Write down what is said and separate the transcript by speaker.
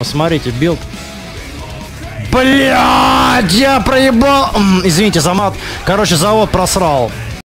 Speaker 1: Посмотрите билд. Блядь, я проебал. Извините за мат. Короче, завод просрал.